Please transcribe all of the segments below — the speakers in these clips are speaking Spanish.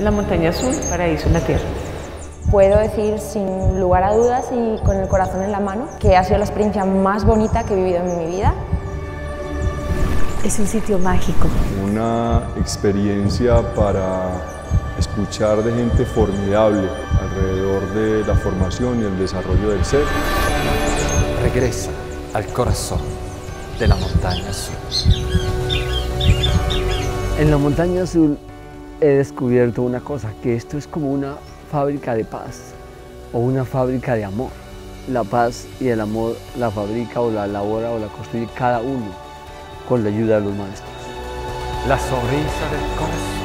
La montaña azul, paraíso en la tierra. Puedo decir sin lugar a dudas y con el corazón en la mano que ha sido la experiencia más bonita que he vivido en mi vida. Es un sitio mágico. Una experiencia para escuchar de gente formidable alrededor de la formación y el desarrollo del ser. Regresa al corazón de la montaña azul. En la montaña azul he descubierto una cosa, que esto es como una fábrica de paz o una fábrica de amor. La paz y el amor la fabrica o la elabora o la construye cada uno con la ayuda de los maestros. La sonrisa del corazón.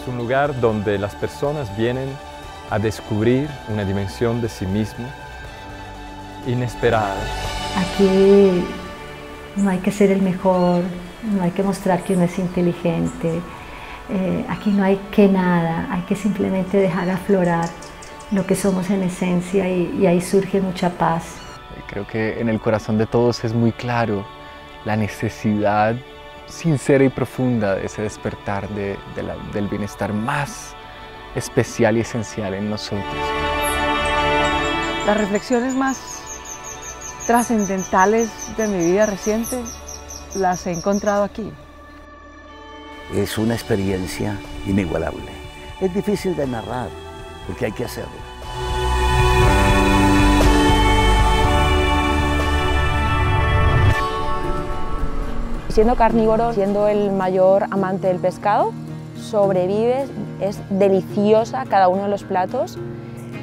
Es un lugar donde las personas vienen a descubrir una dimensión de sí mismo inesperada. Aquí no hay que ser el mejor, no hay que mostrar que uno es inteligente, eh, aquí no hay que nada, hay que simplemente dejar aflorar lo que somos en esencia y, ahí surge mucha paz. Creo que en el corazón de todos es muy claro la necesidad sincera y profunda de ese despertar del bienestar más especial y esencial en nosotros. Las reflexiones más trascendentales de mi vida reciente las he encontrado aquí es una experiencia inigualable. Es difícil de narrar, porque hay que hacerlo. Siendo carnívoro, siendo el mayor amante del pescado, sobrevives, es deliciosa cada uno de los platos.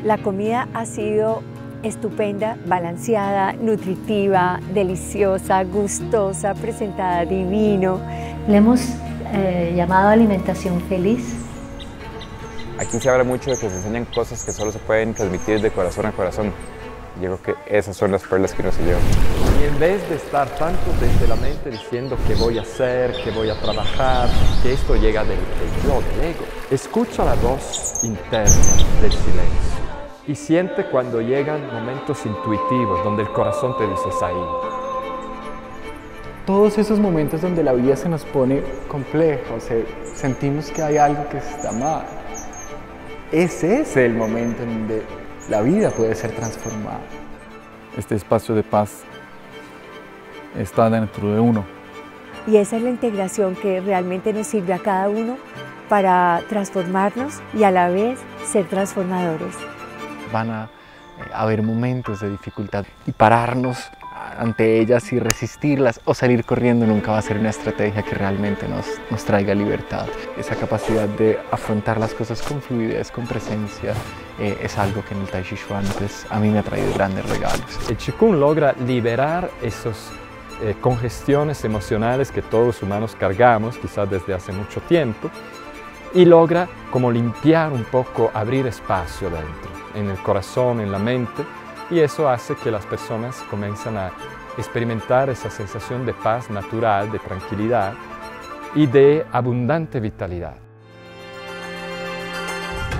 La comida ha sido estupenda, balanceada, nutritiva, deliciosa, gustosa, presentada divino. Le hemos eh, llamado alimentación feliz. Aquí se habla mucho de que se enseñan cosas que solo se pueden transmitir de corazón a corazón. Yo creo que esas son las perlas que uno se lleva. Y en vez de estar tanto desde la mente diciendo qué voy a hacer, qué voy a trabajar, que esto llega del, del yo, del ego, escucha la voz interna del silencio y siente cuando llegan momentos intuitivos donde el corazón te dice, ahí todos esos momentos donde la vida se nos pone compleja, o sea, sentimos que hay algo que está mal. Ese es el momento en donde la vida puede ser transformada. Este espacio de paz está dentro de uno. Y esa es la integración que realmente nos sirve a cada uno para transformarnos y a la vez ser transformadores. Van a eh, haber momentos de dificultad y pararnos ante ellas y resistirlas o salir corriendo nunca va a ser una estrategia que realmente nos, nos traiga libertad. Esa capacidad de afrontar las cosas con fluidez, con presencia, eh, es algo que en el Tai Chi Chuan pues, a mí me ha traído grandes regalos. El Qigong logra liberar esos eh, congestiones emocionales que todos humanos cargamos, quizás desde hace mucho tiempo, y logra como limpiar un poco, abrir espacio dentro, en el corazón, en la mente, y eso hace que las personas comiencen a experimentar esa sensación de paz natural, de tranquilidad y de abundante vitalidad.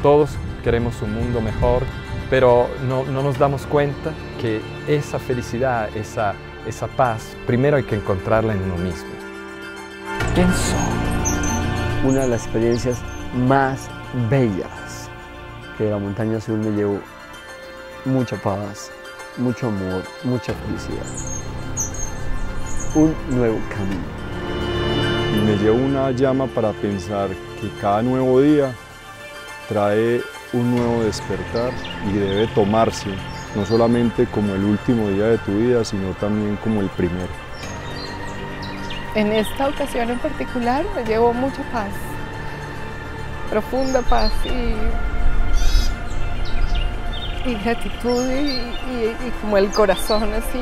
Todos queremos un mundo mejor, pero no, nos damos cuenta que esa felicidad, esa, esa paz, primero hay que encontrarla en uno mismo. ¿Quién soy? Una de las experiencias más bellas que la montaña azul me llevó mucha paz, mucho amor, mucha felicidad. Un nuevo camino. Y me llevo una llama para pensar que cada nuevo día trae un nuevo despertar y debe tomarse no solamente como el último día de tu vida, sino también como el primero. En esta ocasión en particular me llevo mucha paz, profunda paz y y gratitud y, como el corazón así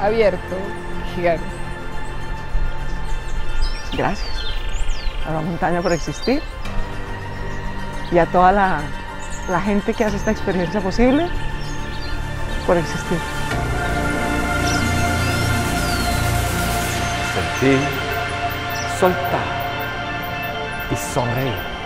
abierto, gigante. Gracias a la montaña por existir y a toda la, la gente que hace esta experiencia posible por existir. Sentir, soltar y sonreír.